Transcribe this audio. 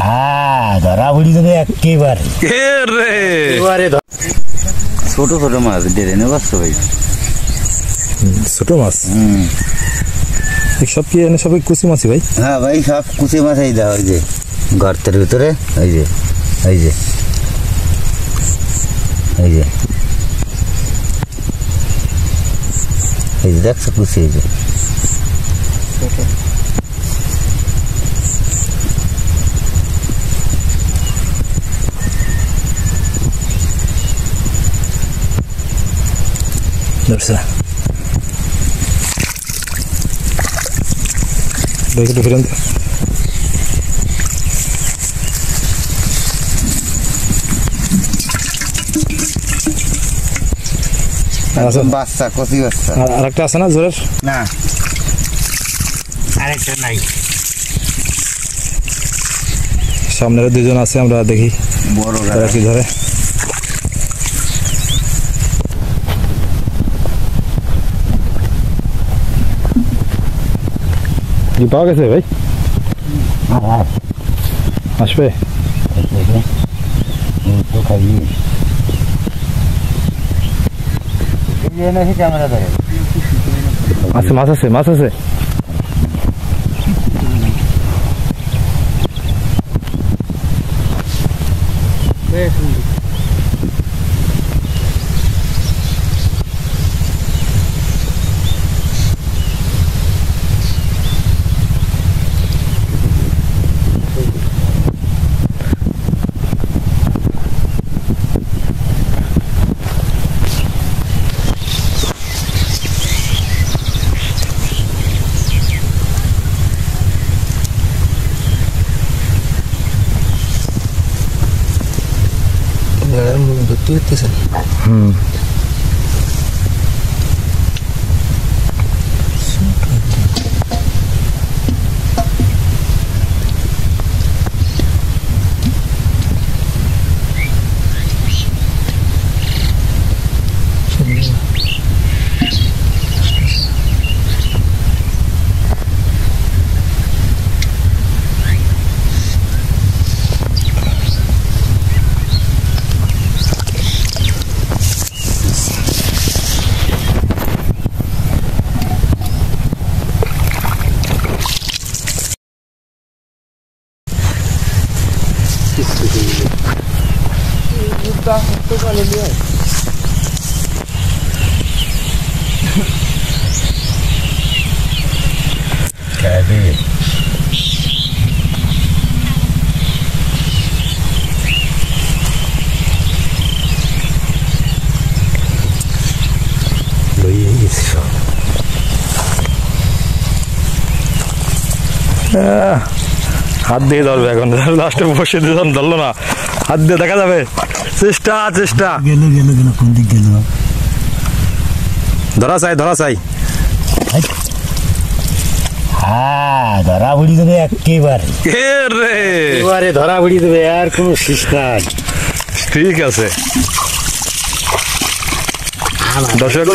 হ্যাঁ ধরা পড়ি দেবে একেবারে। রে একেবারে ছোট ছোট মাছ ডেরে নেব ভাই। ছোট মাছ? হুম। সব কি এনে সবাই কুচি মাছি ভাই? হ্যাঁ ভাই সব কুচি মাছ এই দাও ওই যে। গর্তের ভিতরে এই যে এই যে। এই যে। এই যে দেখছ কুচি এই যে। ধরছে। দেখে একটু ফিরেন বাচ্চা কচি বাচ্চা। আর আরেকটা আছে না জোরের? না। আরেকটা নাই। সামনের দুজন আছে আমরা দেখি। বড় কি ধরে? কি পাওয়া গেছে ভাই আসবে butuh itu sih hmm. আছে মাছ আছে মাছ আছে হুম খাবে আহ, হাত দিয়ে ধরবে এখন। লাস্টে বসে দিয়ে যখন ধরলো না। হাত দিয়ে দেখা যাবে। চেষ্টা চেষ্টা। গেল গেল গেল কোন দিক গেল? ধরা চাই ধরা চাই। হ্যাঁ ধরা পড়ি দেবে একেবারে। এ ধরা পড়ি দেবে আর কোনো শেষ নাই। ঠিক আছে। দর্শক